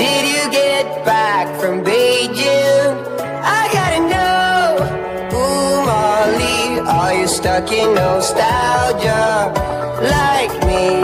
did you get back from Beijing? I gotta know, boom. Are you stuck in nostalgia like me?